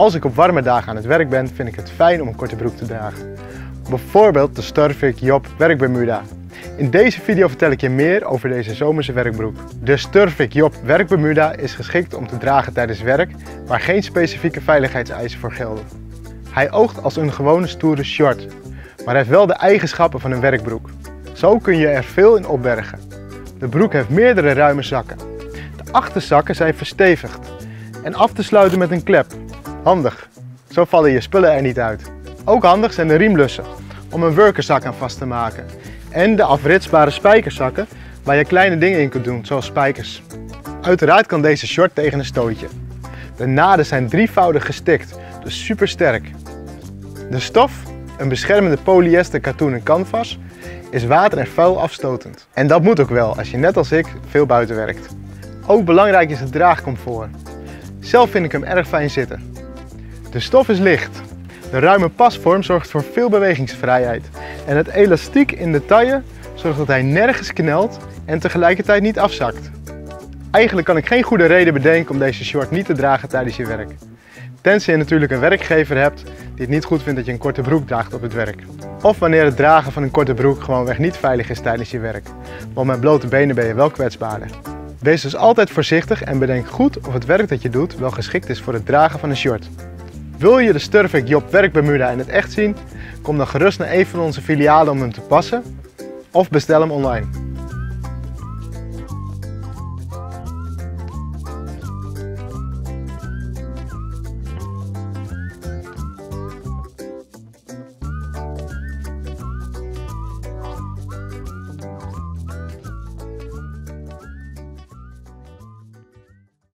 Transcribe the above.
Als ik op warme dagen aan het werk ben, vind ik het fijn om een korte broek te dragen. Bijvoorbeeld de Sturvik Job werkbermuda. In deze video vertel ik je meer over deze zomerse werkbroek. De Sturvik Job werkbermuda is geschikt om te dragen tijdens werk waar geen specifieke veiligheidseisen voor gelden. Hij oogt als een gewone stoere short, maar heeft wel de eigenschappen van een werkbroek. Zo kun je er veel in opbergen. De broek heeft meerdere ruime zakken. De achterzakken zijn verstevigd en af te sluiten met een klep. Handig, zo vallen je spullen er niet uit. Ook handig zijn de riemlussen om een workerzak aan vast te maken. En de afritsbare spijkerzakken waar je kleine dingen in kunt doen, zoals spijkers. Uiteraard kan deze short tegen een stootje. De naden zijn drievoudig gestikt, dus super sterk. De stof, een beschermende polyester katoenen canvas, is water en vuil afstotend. En dat moet ook wel als je net als ik veel buiten werkt. Ook belangrijk is het draagcomfort. Zelf vind ik hem erg fijn zitten. De stof is licht. De ruime pasvorm zorgt voor veel bewegingsvrijheid. En het elastiek in de taille zorgt dat hij nergens knelt en tegelijkertijd niet afzakt. Eigenlijk kan ik geen goede reden bedenken om deze short niet te dragen tijdens je werk. Tenzij je natuurlijk een werkgever hebt die het niet goed vindt dat je een korte broek draagt op het werk. Of wanneer het dragen van een korte broek gewoonweg niet veilig is tijdens je werk. Want met blote benen ben je wel kwetsbaarder. Wees dus altijd voorzichtig en bedenk goed of het werk dat je doet wel geschikt is voor het dragen van een short. Wil je de Sturvik Job werkbermuda in het echt zien? Kom dan gerust naar een van onze filialen om hem te passen of bestel hem online.